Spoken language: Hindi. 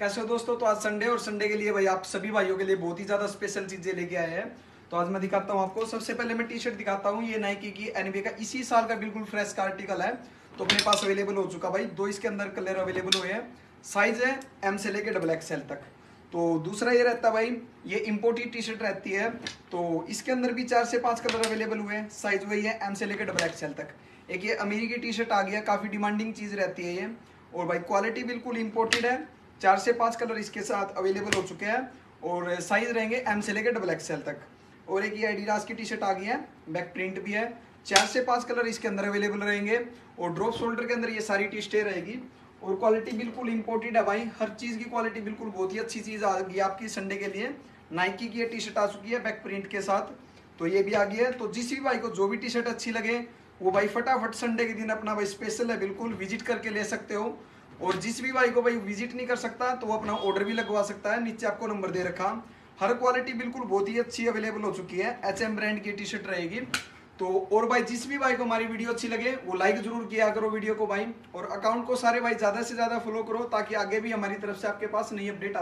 कैसे हो दोस्तों? तो आज संडे और संडे के लिए भाई आप सभी भाइयों के लिए बहुत ही ज़्यादा स्पेशल चीज़ें लेके आए हैं। तो आज मैं दिखाता हूँ आपको। सबसे पहले मैं टी शर्ट दिखाता हूँ। ये नाइकी की एनबी का इसी साल का बिल्कुल फ्रेश का आर्टिकल है। तो अपने पास अवेलेबल हो चुका भाई। दो इसके अंदर कलर अवेलेबल हुए हैं। साइज़ है एम से लेके डबल एक्सएल तक। तो दूसरा ये रहता भाई। ये इम्पोर्टेड टी शर्ट रहती है। तो इसके अंदर भी चार से पाँच कलर अवेलेबल हुए हैं। साइज़ वही है एम से लेकर डबल एक्सएल तक। एक ये अमीरी की टी शर्ट आ गया। काफ़ी डिमांडिंग चीज़ रहती है ये। और भाई क्वालिटी बिल्कुल इम्पोर्टेड है। चार से पाँच कलर इसके साथ अवेलेबल हो चुके हैं और साइज़ रहेंगे एम से लेकर डबल एक्सएल तक। और एक ये एडिडास की टी शर्ट आ गई है बैक प्रिंट भी है। चार से पाँच कलर इसके अंदर अवेलेबल रहेंगे और ड्रॉप शोल्डर के अंदर ये सारी टी शर्टें रहेगी। और क्वालिटी बिल्कुल इम्पोर्टेड है भाई। हर चीज़ की क्वालिटी बिल्कुल बहुत ही अच्छी चीज़ आ गई आपकी संडे के लिए। नाइकी की ये टी शर्ट आ चुकी है बैक प्रिंट के साथ। तो ये भी आ गई है। तो जिस भी भाई को जो भी टी शर्ट अच्छी लगे, वो भाई फटाफट संडे के दिन अपना भाई स्पेशल है, बिल्कुल विज़िट करके ले सकते हो। और जिस भी भाई को भाई विज़िट नहीं कर सकता तो वो अपना ऑर्डर भी लगवा सकता है। नीचे आपको नंबर दे रखा। हर क्वालिटी बिल्कुल बहुत ही अच्छी अवेलेबल हो चुकी है। एच एम ब्रांड की टी शर्ट रहेगी। तो और भाई, जिस भी भाई को हमारी वीडियो अच्छी लगे, वो लाइक ज़रूर किया करो वीडियो को भाई। और अकाउंट को सारे भाई ज़्यादा से ज़्यादा फॉलो करो, ताकि आगे भी हमारी तरफ़ से आपके पास नई अपडेट